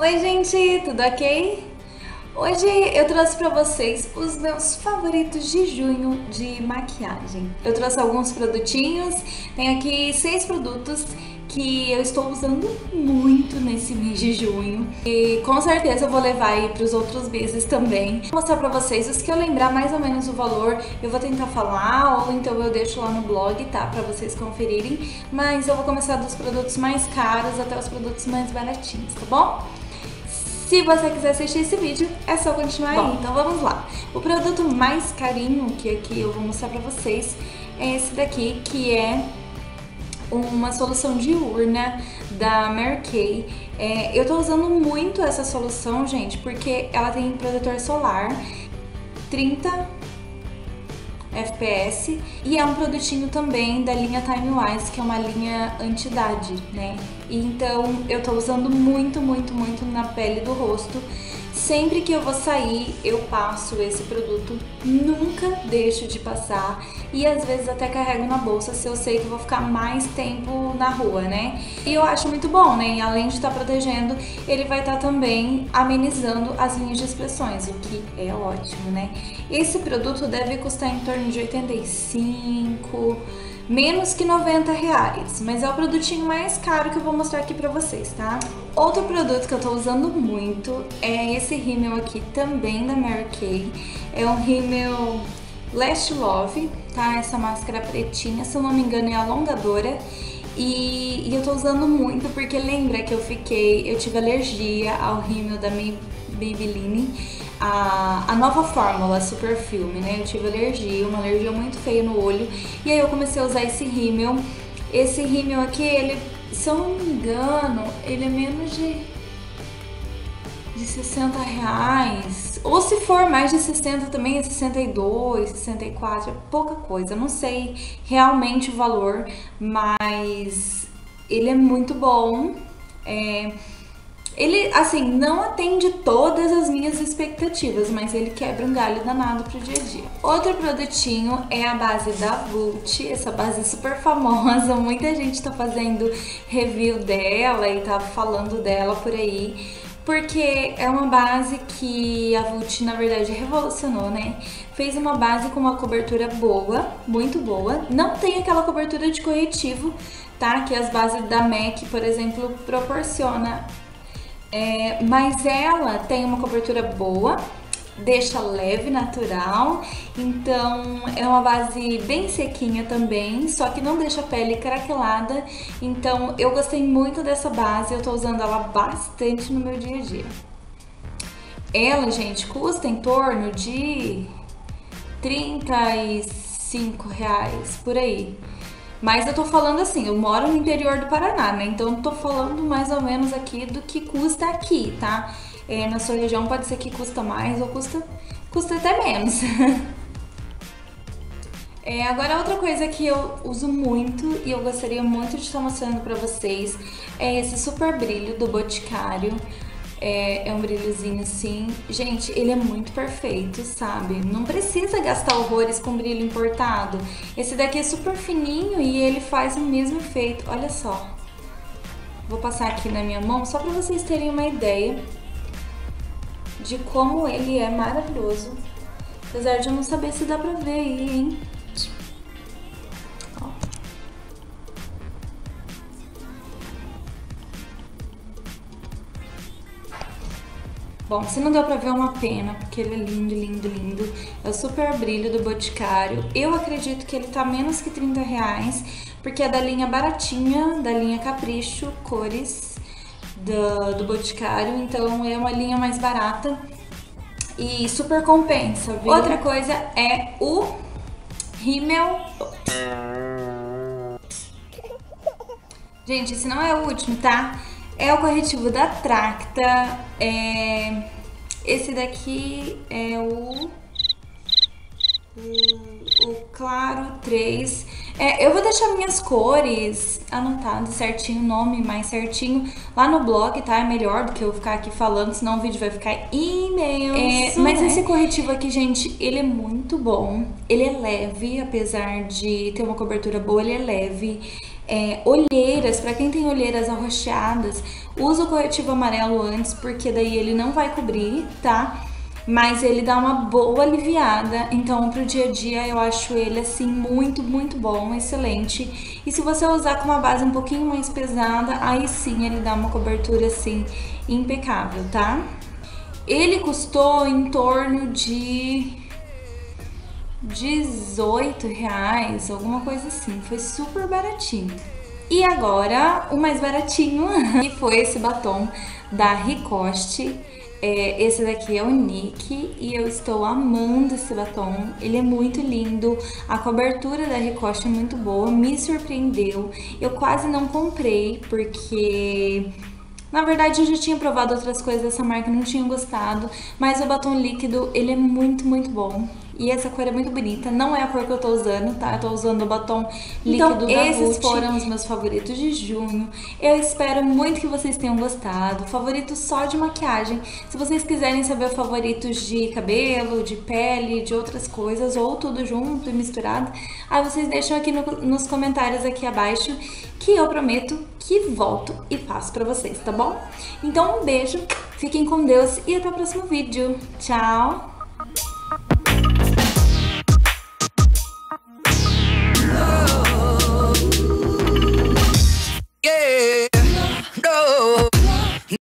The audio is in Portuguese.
Oi, gente, tudo ok? Hoje eu trouxe para vocês os meus favoritos de junho de maquiagem. Eu trouxe alguns produtinhos, tem aqui seis produtos que eu estou usando muito nesse mês de junho e com certeza eu vou levar aí para os outros meses também. Vou mostrar para vocês os que eu lembrar mais ou menos o valor, eu vou tentar falar ou então eu deixo lá no blog, tá, para vocês conferirem, mas eu vou começar dos produtos mais caros até os produtos mais baratinhos, tá bom? Se você quiser assistir esse vídeo, é só continuar Bom, aí. Então vamos lá. O produto mais carinho que aqui eu vou mostrar pra vocês é esse daqui, que é uma solução de urna da Mary Kay. É, eu tô usando muito essa solução, gente, porque ela tem protetor solar, 30 FPS e é um produtinho também da linha Timewise, que é uma linha anti-idade, né? Então eu tô usando muito, muito, muito na pele do rosto Sempre que eu vou sair, eu passo esse produto, nunca deixo de passar e às vezes até carrego na bolsa se eu sei que vou ficar mais tempo na rua, né? E eu acho muito bom, né? E além de estar tá protegendo, ele vai estar tá também amenizando as linhas de expressões, o que é ótimo, né? Esse produto deve custar em torno de 85 menos que 90 reais, mas é o produtinho mais caro que eu vou mostrar aqui pra vocês, tá? Outro produto que eu tô usando muito é esse rímel aqui, também da Mary Kay. É um rímel Lash Love, tá? Essa máscara pretinha, se eu não me engano é alongadora. E, e eu tô usando muito porque lembra que eu fiquei, eu tive alergia ao rímel da Maybelline a, a nova fórmula Super Filme, né? Eu tive alergia, uma alergia muito feia no olho. E aí eu comecei a usar esse rímel. Esse rímel aqui, ele, se eu não me engano, ele é menos de, de 60 reais. Ou se for mais de 60 também, é 62, 64, é pouca coisa. Não sei realmente o valor, mas ele é muito bom. É, ele, assim, não atende todas as minhas expectativas, mas ele quebra um galho danado pro dia a dia. Outro produtinho é a base da Vult, essa base super famosa, muita gente tá fazendo review dela e tá falando dela por aí porque é uma base que a Vult na verdade revolucionou, né? Fez uma base com uma cobertura boa, muito boa. Não tem aquela cobertura de corretivo, tá? Que as bases da MAC, por exemplo, proporciona é, mas ela tem uma cobertura boa, deixa leve, natural, então é uma base bem sequinha também, só que não deixa a pele craquelada, então eu gostei muito dessa base, eu tô usando ela bastante no meu dia a dia. Ela, gente, custa em torno de 35 reais, por aí. Mas eu tô falando assim, eu moro no interior do Paraná, né? Então eu tô falando mais ou menos aqui do que custa aqui, tá? É, na sua região pode ser que custa mais ou custa, custa até menos. é, agora outra coisa que eu uso muito e eu gostaria muito de estar mostrando pra vocês é esse super brilho do Boticário. É, é, um brilhozinho assim. Gente, ele é muito perfeito, sabe? Não precisa gastar horrores com brilho importado. Esse daqui é super fininho e ele faz o mesmo efeito. Olha só. Vou passar aqui na minha mão só para vocês terem uma ideia de como ele é maravilhoso. Apesar de eu não saber se dá pra ver aí, hein? Bom, se não deu pra ver é uma pena, porque ele é lindo, lindo, lindo. É o super brilho do Boticário. Eu acredito que ele tá menos que 30 reais, porque é da linha baratinha, da linha Capricho, cores do, do Boticário. Então é uma linha mais barata e super compensa, viu? Outra coisa é o Rimmel... Gente, esse não é o último, tá? É o corretivo da Tracta. É... Esse daqui é o... o, Claro 3. É, eu vou deixar minhas cores anotadas certinho, o nome mais certinho lá no blog, tá? É melhor do que eu ficar aqui falando, senão o vídeo vai ficar imenso. É, mas né? esse corretivo aqui, gente, ele é muito bom. Ele é leve, apesar de ter uma cobertura boa, ele é leve. É, olheiras, para quem tem olheiras arroxeadas, usa o corretivo amarelo antes, porque daí ele não vai cobrir, tá? Mas ele dá uma boa aliviada, então pro dia a dia eu acho ele assim muito, muito bom, excelente. E se você usar com uma base um pouquinho mais pesada, aí sim ele dá uma cobertura assim impecável, tá? Ele custou em torno de 18 reais, alguma coisa assim. Foi super baratinho. E agora, o mais baratinho, que foi esse batom da Ricoste. É, esse daqui é o Nick e eu estou amando esse batom. Ele é muito lindo, a cobertura da Ricoste é muito boa, me surpreendeu. Eu quase não comprei porque na verdade, eu já tinha provado outras coisas dessa marca, não tinha gostado, mas o batom líquido, ele é muito, muito bom. E essa cor é muito bonita, não é a cor que eu tô usando, tá? Eu tô usando o batom líquido então, esses Gucci. foram os meus favoritos de junho. Eu espero muito que vocês tenham gostado. Favorito só de maquiagem. Se vocês quiserem saber favoritos de cabelo, de pele, de outras coisas, ou tudo junto e misturado, aí vocês deixam aqui no, nos comentários aqui abaixo, que eu prometo que volto e faço pra vocês, tá bom? Então um beijo, fiquem com Deus e até o próximo vídeo. Tchau!